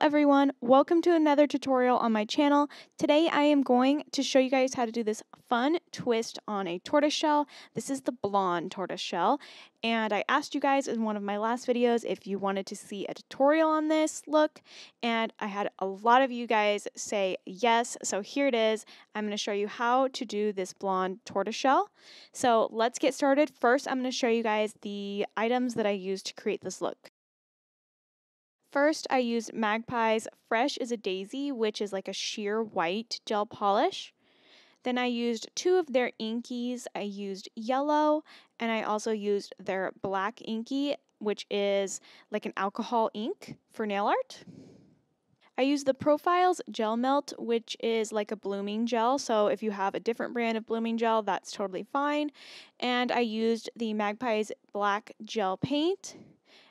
everyone, welcome to another tutorial on my channel. Today I am going to show you guys how to do this fun twist on a tortoise shell. This is the blonde tortoise shell and I asked you guys in one of my last videos if you wanted to see a tutorial on this look and I had a lot of you guys say yes so here it is. I'm going to show you how to do this blonde tortoise shell. So let's get started. First I'm going to show you guys the items that I used to create this look. First, I used Magpie's Fresh as a Daisy, which is like a sheer white gel polish. Then I used two of their inkies. I used yellow and I also used their black inky, which is like an alcohol ink for nail art. I used the Profiles Gel Melt, which is like a blooming gel. So if you have a different brand of blooming gel, that's totally fine. And I used the Magpie's Black Gel Paint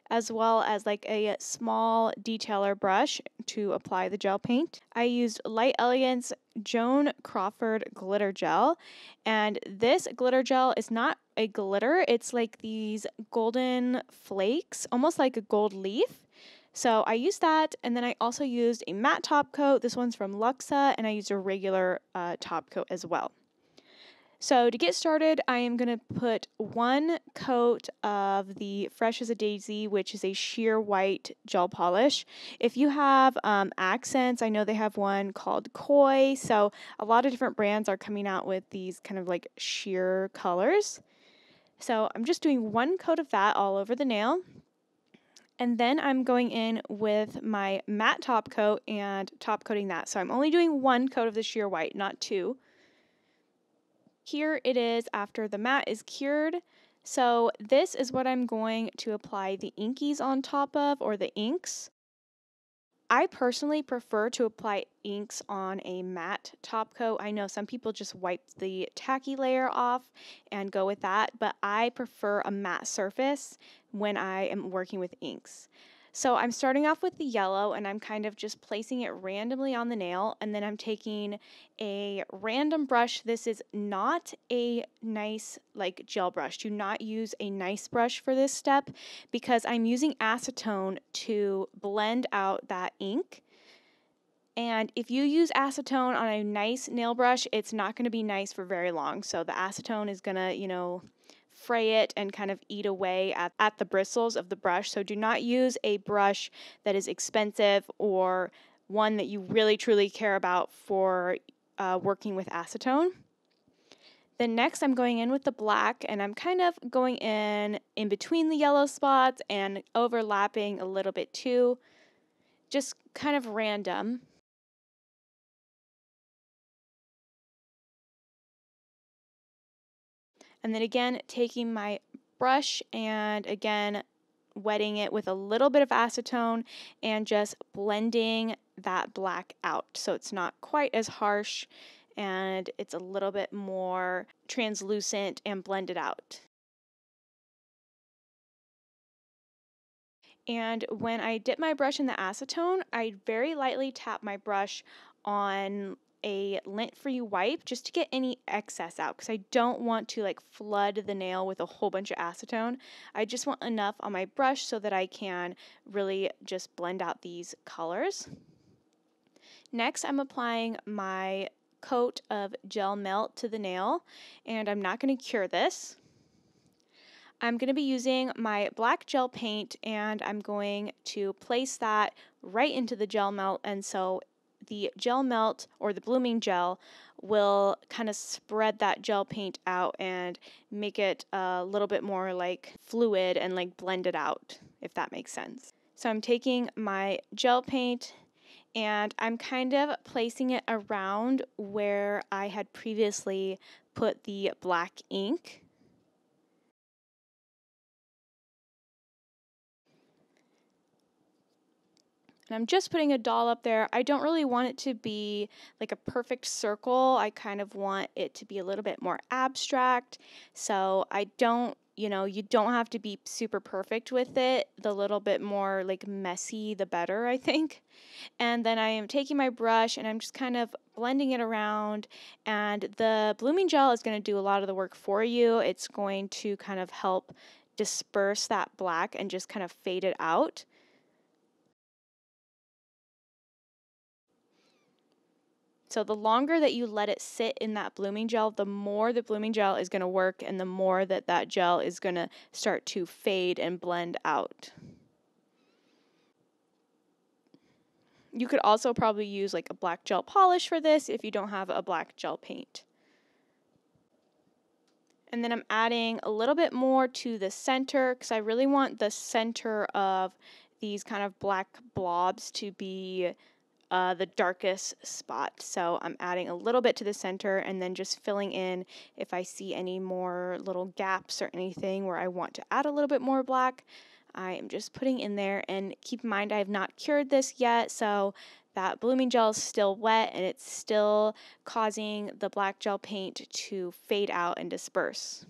as well as like a small detailer brush to apply the gel paint. I used Light Elegance Joan Crawford glitter gel and this glitter gel is not a glitter, it's like these golden flakes, almost like a gold leaf. So I used that, and then I also used a matte top coat. This one's from Luxa, and I used a regular uh, top coat as well. So to get started, I am going to put one coat of the Fresh as a Daisy, which is a sheer white gel polish. If you have um, Akzentz, I know they have one called Koi. So a lot of different brands are coming out with these kind of like sheer colors. So I'm just doing one coat of that all over the nail. And then I'm going in with my matte top coat and top coating that. So I'm only doing one coat of the sheer white, not two. Here it is after the matte is cured. So this is what I'm going to apply the inkies on top of or the inks. I personally prefer to apply inks on a matte top coat. I know some people just wipe the tacky layer off and go with that, but I prefer a matte surface when I am working with inks. So I'm starting off with the yellow and I'm kind of just placing it randomly on the nail and then I'm taking a random brush. This is not a nice like gel brush. Do not use a nice brush for this step because I'm using acetone to blend out that ink. And if you use acetone on a nice nail brush, it's not going to be nice for very long. So the acetone is going to, you know, fray it and kind of eat away at, at the bristles of the brush. So do not use a brush that is expensive or one that you really truly care about for uh, working with acetone. Then next I'm going in with the black and I'm kind of going in in between the yellow spots and overlapping a little bit too. Just kind of random. And then again, taking my brush and again, wetting it with a little bit of acetone and just blending that black out so it's not quite as harsh and it's a little bit more translucent and blended out. And when I dip my brush in the acetone, I very lightly tap my brush on a lint-free wipe just to get any excess out because I don't want to like flood the nail with a whole bunch of acetone. I just want enough on my brush so that I can really just blend out these colors. Next, I'm applying my coat of gel melt to the nail and I'm not going to cure this. I'm going to be using my black gel paint and I'm going to place that right into the gel melt and so the gel melt or the blooming gel will kind of spread that gel paint out and make it a little bit more like fluid and like blend it out, if that makes sense. So I'm taking my gel paint and I'm kind of placing it around where I had previously put the black ink. And I'm just putting a doll up there. I don't really want it to be like a perfect circle. I kind of want it to be a little bit more abstract. So I don't, you know, you don't have to be super perfect with it. The little bit more like messy, the better, I think. And then I am taking my brush and I'm just kind of blending it around. And the blooming gel is going to do a lot of the work for you. It's going to kind of help disperse that black and just kind of fade it out. So the longer that you let it sit in that blooming gel, the more the blooming gel is going to work and the more that that gel is going to start to fade and blend out. You could also probably use like a black gel polish for this if you don't have a black gel paint. And then I'm adding a little bit more to the center because I really want the center of these kind of black blobs to be uh, the darkest spot. So I'm adding a little bit to the center and then just filling in if I see any more little gaps or anything where I want to add a little bit more black. I am just putting in there and keep in mind I have not cured this yet so that blooming gel is still wet and it's still causing the black gel paint to fade out and disperse.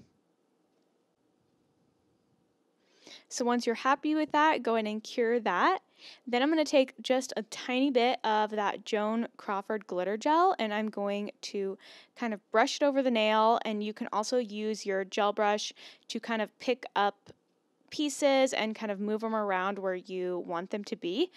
So once you're happy with that, go ahead and cure that. Then I'm going to take just a tiny bit of that Joan Crawford glitter gel and I'm going to kind of brush it over the nail and you can also use your gel brush to kind of pick up pieces and kind of move them around where you want them to be.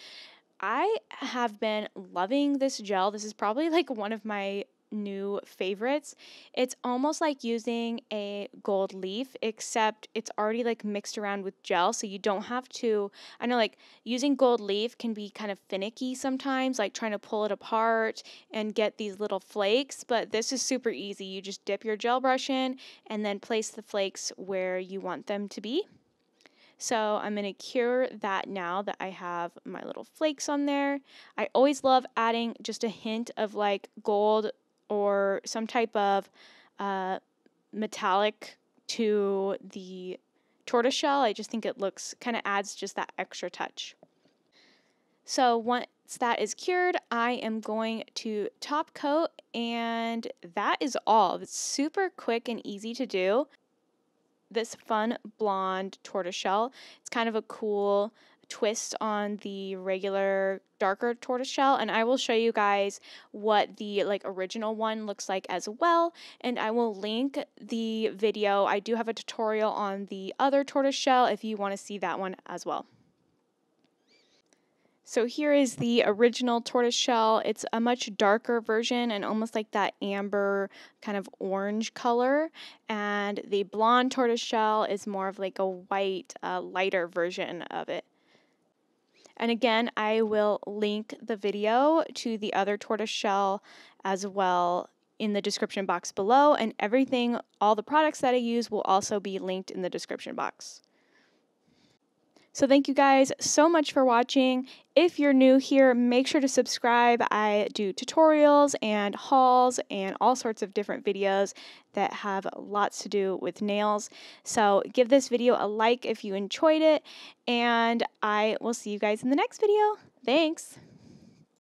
I have been loving this gel. This is probably like one of my new favorites. It's almost like using a gold leaf, except it's already like mixed around with gel. So you don't have to, I know like using gold leaf can be kind of finicky sometimes, like trying to pull it apart and get these little flakes. But this is super easy. You just dip your gel brush in and then place the flakes where you want them to be. So I'm going to cure that now that I have my little flakes on there. I always love adding just a hint of like gold or some type of uh, metallic to the tortoiseshell. I just think it looks kind of adds just that extra touch. So once that is cured, I am going to top coat and that is all. It's super quick and easy to do. This fun blonde tortoiseshell. It's kind of a cool twist on the regular darker tortoiseshell and I will show you guys what the like original one looks like as well and I will link the video. I do have a tutorial on the other tortoiseshell if you want to see that one as well. So here is the original tortoiseshell. It's a much darker version and almost like that amber kind of orange color. And the blonde tortoiseshell is more of like a white, uh, lighter version of it. And again, I will link the video to the other tortoiseshell as well in the description box below. And everything, all the products that I use will also be linked in the description box. So thank you guys so much for watching. If you're new here, make sure to subscribe. I do tutorials and hauls and all sorts of different videos that have lots to do with nails. So give this video a like if you enjoyed it, and I will see you guys in the next video. Thanks!